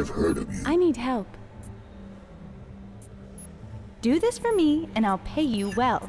I've heard of you. I need help. Do this for me, and I'll pay you well.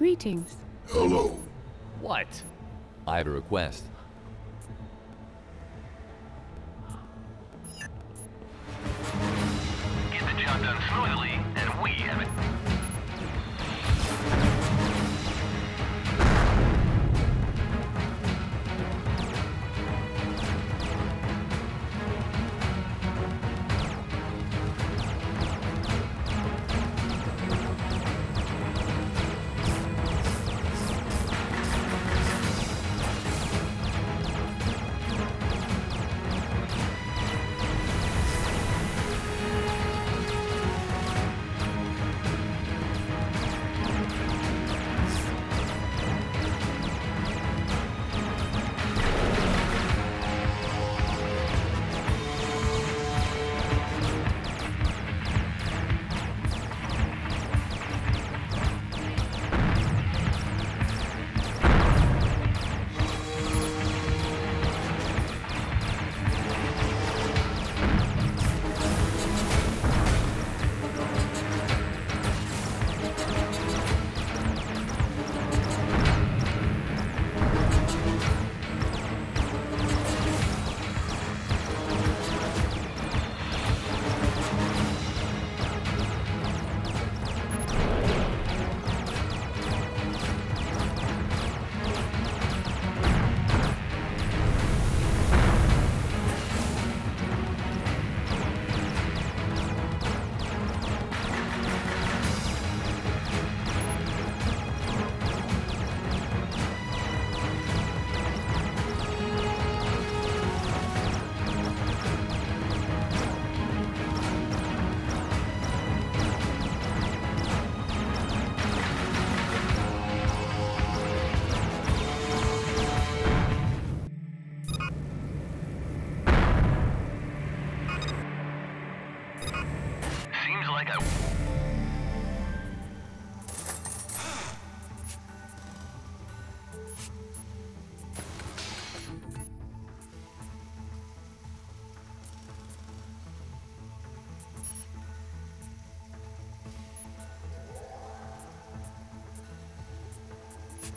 Greetings. Hello. What? I have a request.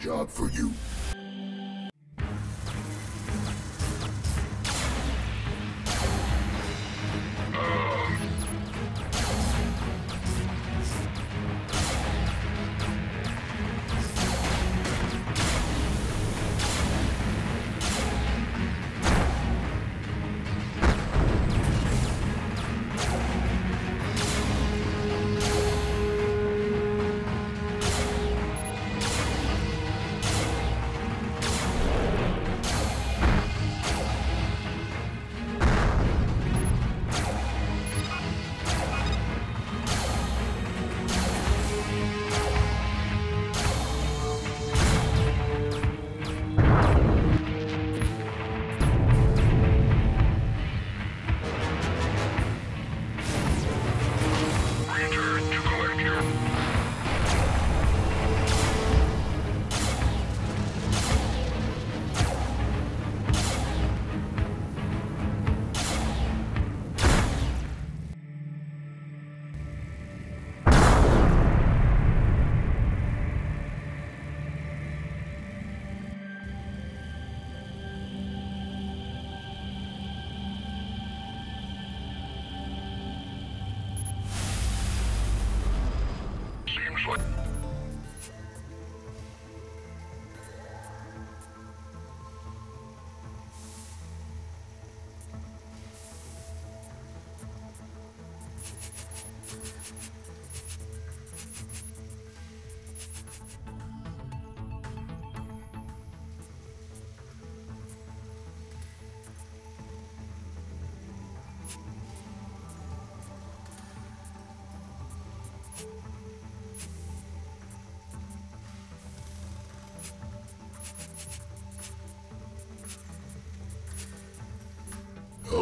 job for you.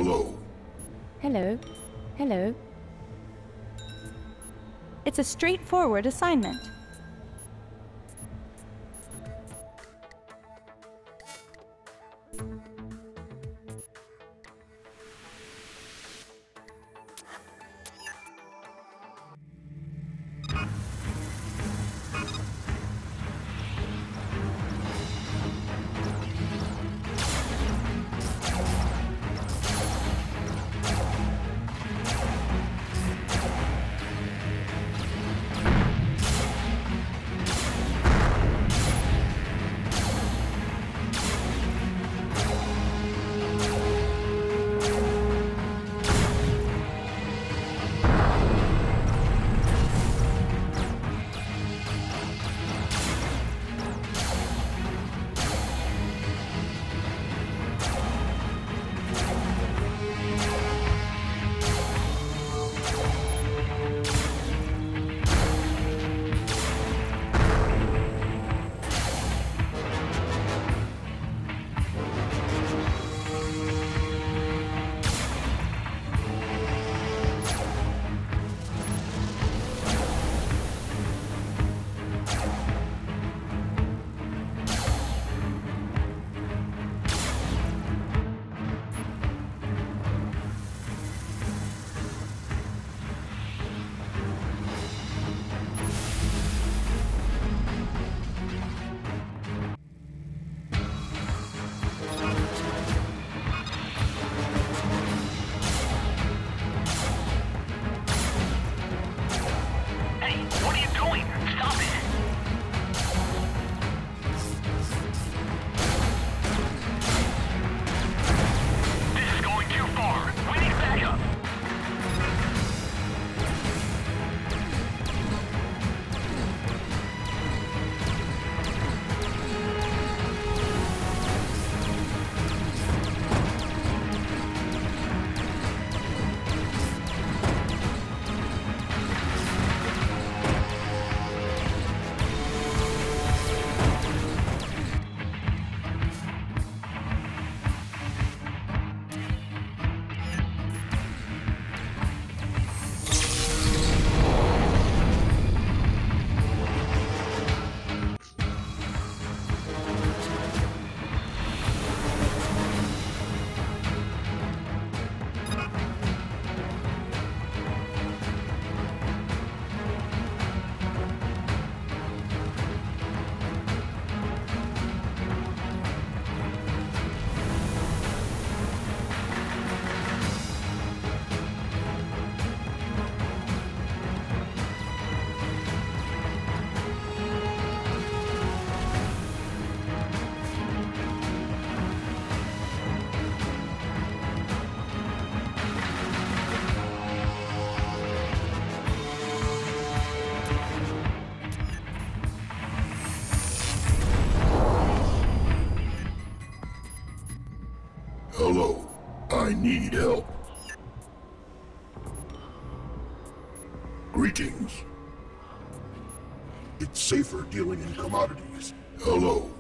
Hello. Hello. Hello. It's a straightforward assignment. Need help. Greetings. It's safer dealing in commodities. Hello.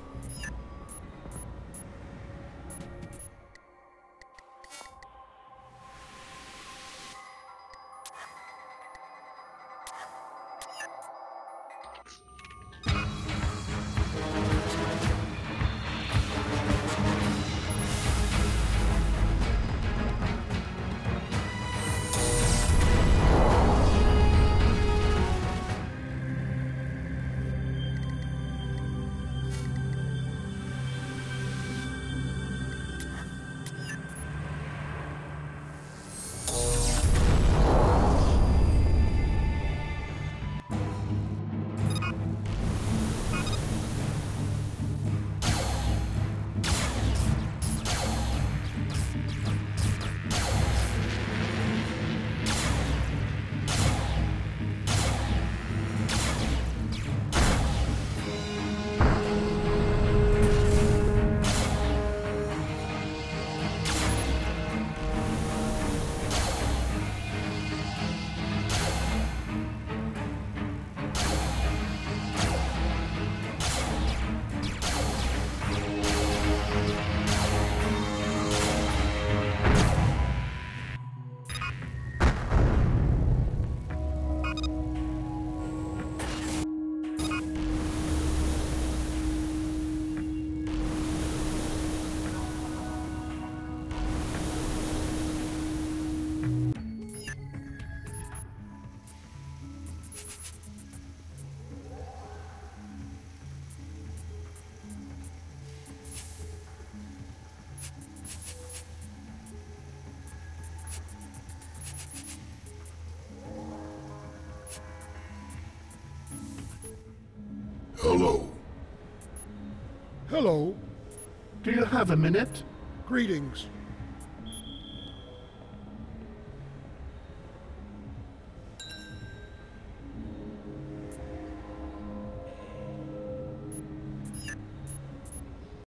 Hello. Hello. Do you have a minute? Greetings.